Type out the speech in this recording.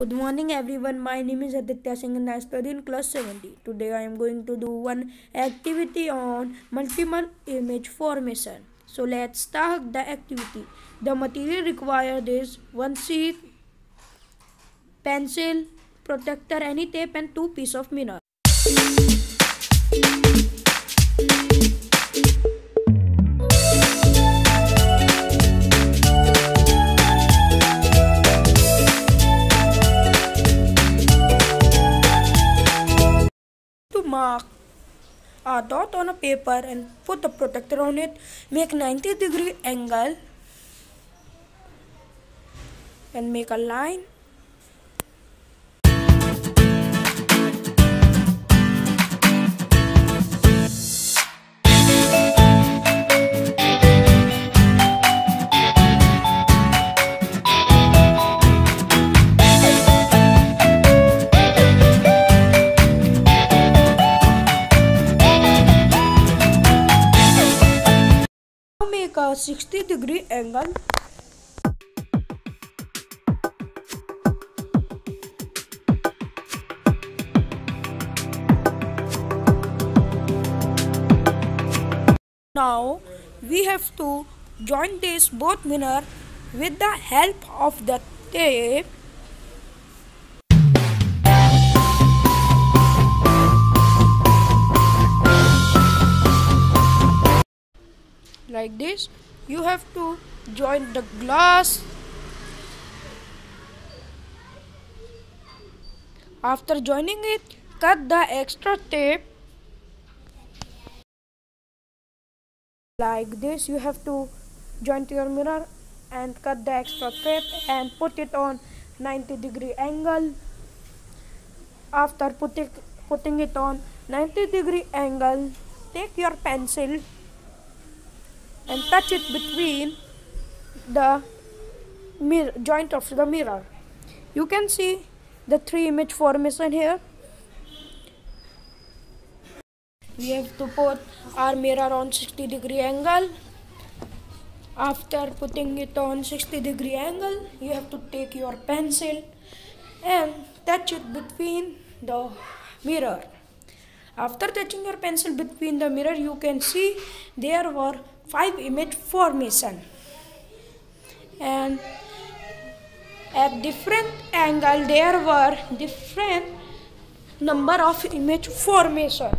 Good morning everyone, my name is Aditya Singh and I study in class 70. Today I am going to do one activity on multiple image formation. So let's start the activity. The material required is one sheet, pencil, protractor, any tape and two piece of mirror. Mark. A dot on a paper and put the protractor on it. Make 90 degree angle and make a line make a 60 degree angle. Now we have to join this both mirror with the help of the tape like this you have to join the glass after joining it cut the extra tape. Like this you have to join to your mirror and cut the extra tape and put it on 90 degree angle. After putting putting it on 90 degree angle take your pencil and touch it between the mirror, joint of the mirror. You can see the three image formation here. We have to put our mirror on 60 degree angle. After putting it on 60 degree angle, you have to take your pencil and touch it between the mirror. After touching your pencil between the mirror, you can see there were five image formation. And at different angle there were different number of image formation